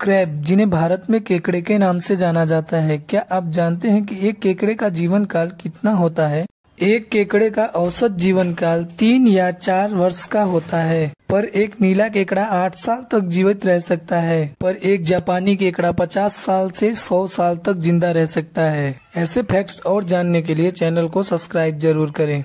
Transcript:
Crab, जिन्हें भारत में केकड़े के नाम से जाना जाता है। क्या आप जानते हैं कि एक केकड़े का जीवन काल कितना होता है? एक केकड़े का औसत जीवन काल तीन या चार वर्ष का होता है। पर एक नीला केकड़ा आठ साल तक जीवित रह सकता है। पर एक जापानी केकड़ा पचास साल से सौ साल तक ज़िंदा रह सकता है। ऐसे फैक्ट्स और जानने के लिए चैनल को सब्सक्राइब ज़रूर करें।